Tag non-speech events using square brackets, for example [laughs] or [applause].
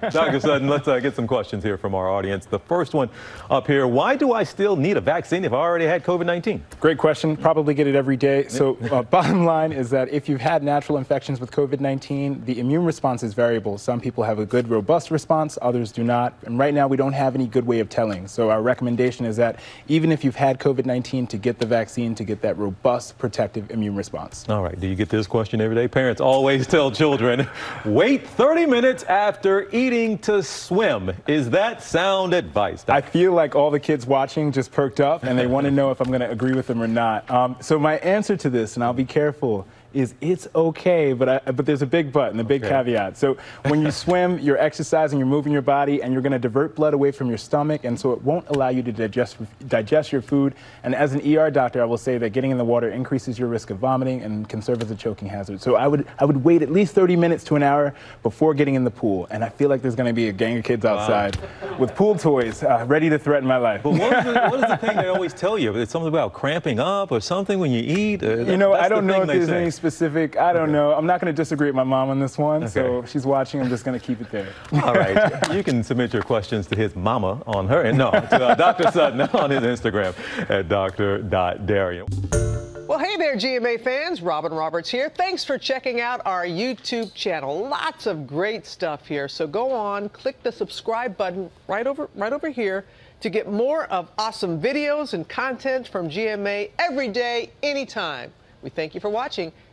[laughs] Dr. Sutton, let's uh, get some questions here from our audience. The first one up here Why do I still need a vaccine if I already had COVID 19? Great question. Probably get it every day. So, uh, [laughs] bottom line is that if you've had natural infections with COVID 19, the immune response is variable. Some people have a good, robust response, others do not. And right now, we don't have any good way of telling. So, our recommendation is that even if you've had COVID 19, to get the vaccine to get that robust, protective immune response. All right. Do you get this question every day? Parents always tell children [laughs] wait 30 minutes after eating to swim. Is that sound advice? I feel like all the kids watching just perked up and they want to know if I'm going to agree with them or not. Um, so my answer to this, and I'll be careful, is it's okay, but I, but there's a big but and a big okay. caveat. So when you [laughs] swim, you're exercising, you're moving your body, and you're going to divert blood away from your stomach, and so it won't allow you to digest digest your food. And as an ER doctor, I will say that getting in the water increases your risk of vomiting and can serve as a choking hazard. So I would I would wait at least 30 minutes to an hour before getting in the pool, and I feel like there's going to be a gang of kids outside wow. with pool toys uh, ready to threaten my life. But what is, the, what is the thing they [laughs] always tell you? It's something about cramping up or something when you eat. Uh, you know, I don't know if there's say. any specific. I don't okay. know. I'm not going to disagree with my mom on this one. Okay. So she's watching. I'm just going to keep it there. [laughs] All right. you can submit your questions to his mama on her, and no, to uh, Dr. Sutton [laughs] on his Instagram at dr.darien. Well, hey there, GMA fans. Robin Roberts here. Thanks for checking out our YouTube channel. Lots of great stuff here. So go on, click the subscribe button right over, right over here to get more of awesome videos and content from GMA every day, anytime. We thank you for watching,